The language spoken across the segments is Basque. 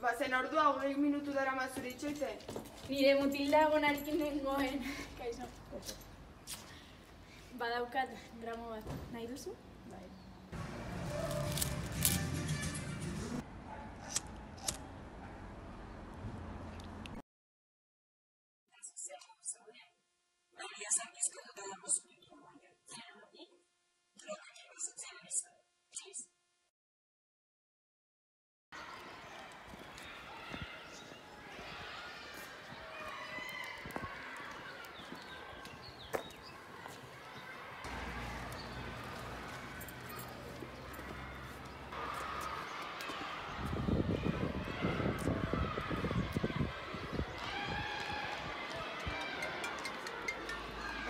Ba, zen ordua hogei minutu dara mazure itxoiten. Nire mutilda gonarekin nengoen. Kaixo. Badaukat gramo bat. Nahi duzu? Bai.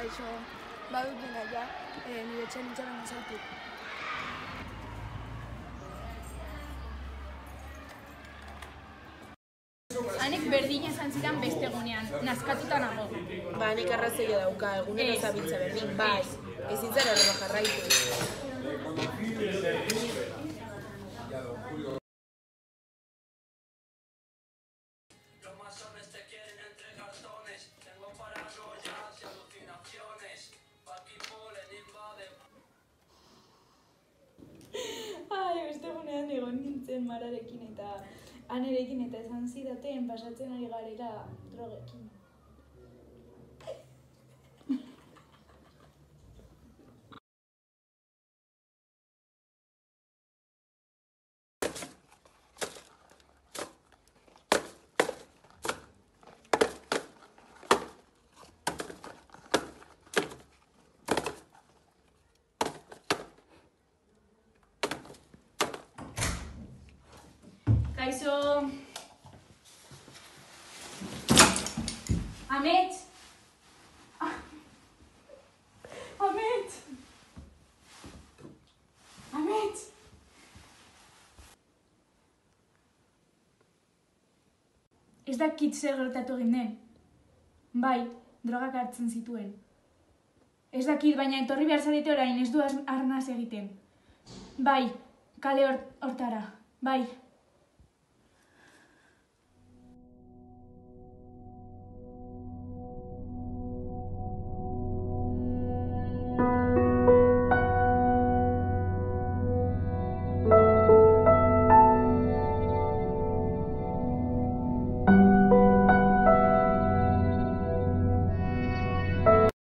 Kaixo, badut dena ja, e, nire etxean itxaron azaitik. Hanek berdina esan zidan beste egunean, nazkatuta nago. Ba, nik arrazoia dauka, egunero Ez. zabiltza berdin, bai. Ezin zara horrela jarraitu. Nintzen mararekin eta anerekin eta esan zidaten pasatzen ari garela drogekin. Kaixo... Amet! Ah. Amet! Amet! Ez dakit zer gertatu egin den. Bai, drogak hartzen zituen. Ez dakit, baina etorri behar zarete orain ez du az- arnaz egiten. Bai, kale hor- hortara. Bai,